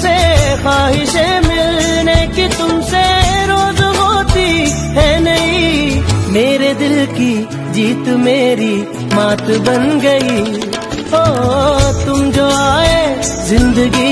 तुमसे ख्वाहिशें मिलने की तुमसे रोज होती है नहीं मेरे दिल की जीत मेरी मात बन गई। ओ, तुम जो आए ज़िंदगी